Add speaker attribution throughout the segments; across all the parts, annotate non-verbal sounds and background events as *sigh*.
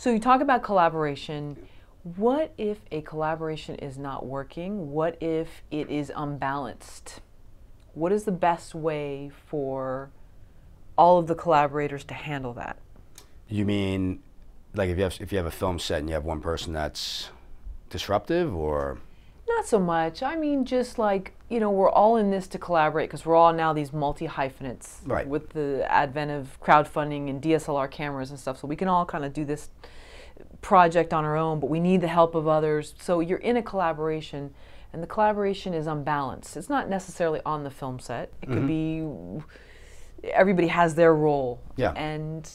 Speaker 1: So you talk about collaboration. What if a collaboration is not working? What if it is unbalanced? What is the best way for all of the collaborators to handle that?
Speaker 2: You mean, like if you have if you have a film set and you have one person that's disruptive, or
Speaker 1: Not so much. I mean, just like, you know, we're all in this to collaborate because we're all now these multi hyphenates
Speaker 2: Right.
Speaker 1: with the advent of crowdfunding and DSLR cameras and stuff. So we can all kind of do this project on our own, but we need the help of others. So you're in a collaboration, and the collaboration is unbalanced. It's not necessarily on the film set, it could mm-hmm. be everybody has their role.
Speaker 2: Yeah.
Speaker 1: And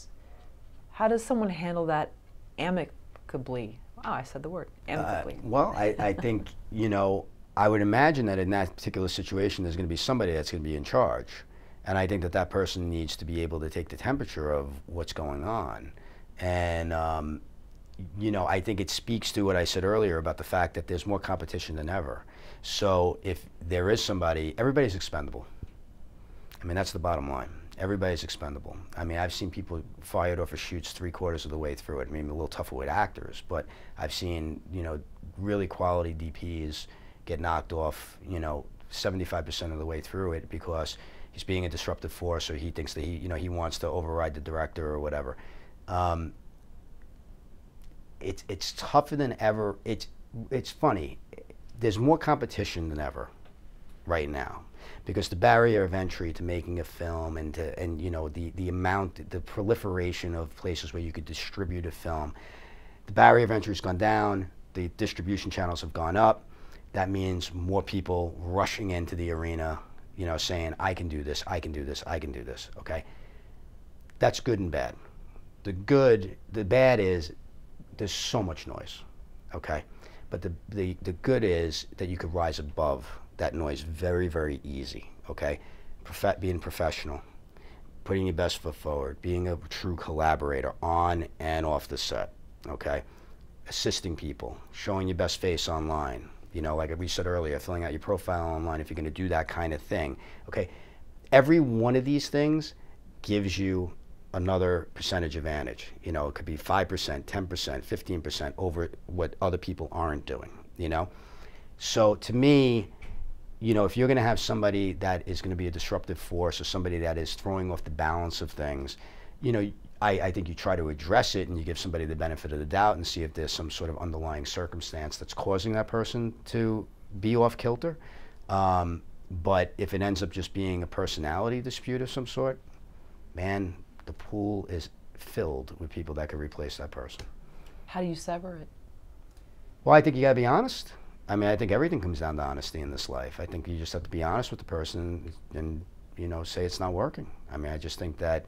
Speaker 1: how does someone handle that amicably? Wow, I said the word
Speaker 2: Uh, well, I, I *laughs* think, you know, I would imagine that in that particular situation, there's going to be somebody that's going to be in charge. And I think that that person needs to be able to take the temperature of what's going on. And, um, you know, I think it speaks to what I said earlier about the fact that there's more competition than ever. So if there is somebody, everybody's expendable. I mean, that's the bottom line. Everybody's expendable. I mean, I've seen people fired off of shoots three quarters of the way through it. I mean, a little tougher with actors, but I've seen, you know, really quality DPs get knocked off, you know, 75% of the way through it because he's being a disruptive force or he thinks that he, you know, he wants to override the director or whatever. Um, it's, it's tougher than ever. It's, it's funny. There's more competition than ever right now. Because the barrier of entry to making a film and to, and you know the the amount the proliferation of places where you could distribute a film the barrier of entry has gone down the distribution channels have gone up. That means more people rushing into the arena you know saying I can do this I can do this I can do this okay? That's good and bad. The good the bad is there's so much noise okay? But the, the, the good is that you could rise above that noise very, very easy, okay? Profe- being professional, putting your best foot forward, being a true collaborator on and off the set, okay? Assisting people, showing your best face online, you know, like we said earlier, filling out your profile online if you're going to do that kind of thing, okay? Every one of these things gives you another percentage advantage. You know, it could be 5%, 10%, 15% over what other people aren't doing, you know? So to me, you know, if you're going to have somebody that is going to be a disruptive force or somebody that is throwing off the balance of things, you know, I, I think you try to address it and you give somebody the benefit of the doubt and see if there's some sort of underlying circumstance that's causing that person to be off kilter. Um, but if it ends up just being a personality dispute of some sort, man, the pool is filled with people that could replace that person.
Speaker 1: How do you sever it?
Speaker 2: Well, I think you got to be honest. I mean, I think everything comes down to honesty in this life. I think you just have to be honest with the person and, you know, say it's not working. I mean, I just think that,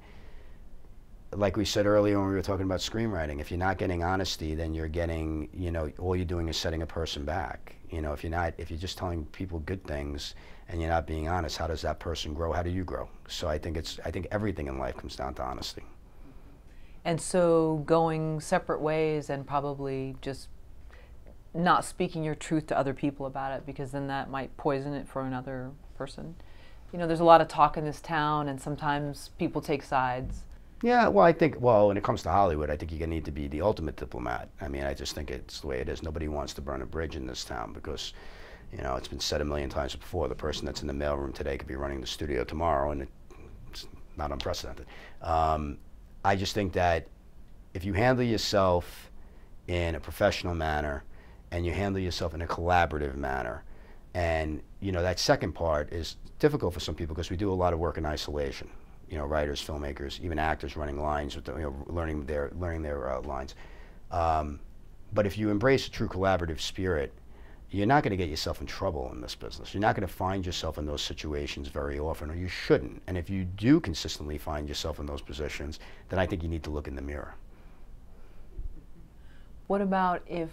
Speaker 2: like we said earlier when we were talking about screenwriting, if you're not getting honesty, then you're getting, you know, all you're doing is setting a person back. You know, if you're not, if you're just telling people good things and you're not being honest, how does that person grow? How do you grow? So I think it's, I think everything in life comes down to honesty.
Speaker 1: And so going separate ways and probably just not speaking your truth to other people about it because then that might poison it for another person. You know, there's a lot of talk in this town and sometimes people take sides.
Speaker 2: Yeah, well, I think, well, when it comes to Hollywood, I think you need to be the ultimate diplomat. I mean, I just think it's the way it is. Nobody wants to burn a bridge in this town because, you know, it's been said a million times before. The person that's in the mailroom today could be running the studio tomorrow, and it's not unprecedented. Um, I just think that if you handle yourself in a professional manner and you handle yourself in a collaborative manner, and, you know, that second part is difficult for some people because we do a lot of work in isolation you know, writers, filmmakers, even actors running lines, with the, you know, learning their learning their uh, lines. Um, but if you embrace a true collaborative spirit, you're not going to get yourself in trouble in this business. You're not going to find yourself in those situations very often, or you shouldn't. And if you do consistently find yourself in those positions, then I think you need to look in the mirror.
Speaker 1: What about if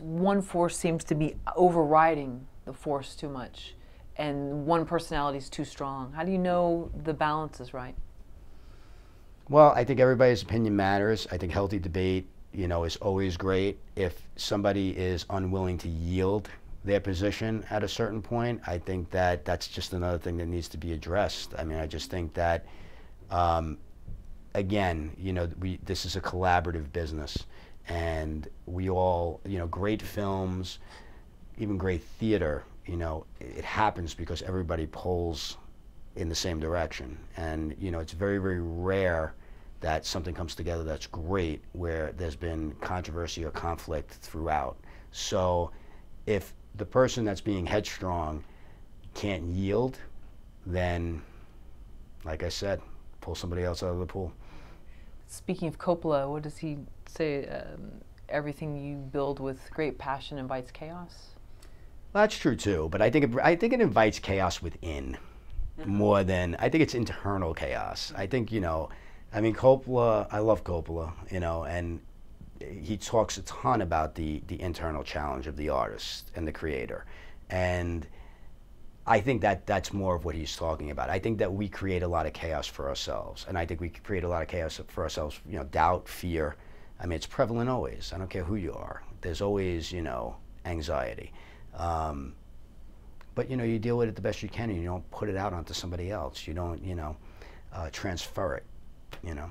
Speaker 1: one force seems to be overriding the force too much? and one personality is too strong? How do you know the balance is right?
Speaker 2: Well, I think everybody's opinion matters. I think healthy debate, you know, is always great. If somebody is unwilling to yield their position at a certain point, I think that that's just another thing that needs to be addressed. I mean, I just think that, um, again, you know, we this is a collaborative business, and we all, you know, great films, even great theater, you know, it happens because everybody pulls in the same direction. And, you know, it's very, very rare that something comes together that's great where there's been controversy or conflict throughout. So if the person that's being headstrong can't yield, then, like I said, pull somebody else out of the pool.
Speaker 1: Speaking of Coppola, what does he say? Um, everything you build with great passion invites chaos.
Speaker 2: Well, that's true too, but I think it, I think it invites chaos within mm-hmm. more than I think it's internal chaos. I think you know, I mean Coppola. I love Coppola, you know, and he talks a ton about the the internal challenge of the artist and the creator, and I think that that's more of what he's talking about. I think that we create a lot of chaos for ourselves, and I think we create a lot of chaos for ourselves. You know, doubt, fear. I mean, it's prevalent always. I don't care who you are. There's always, you know, anxiety. Um, but you know, you deal with it the best you can, and you don't put it out onto somebody else. You don't, you know, uh, transfer it. You know.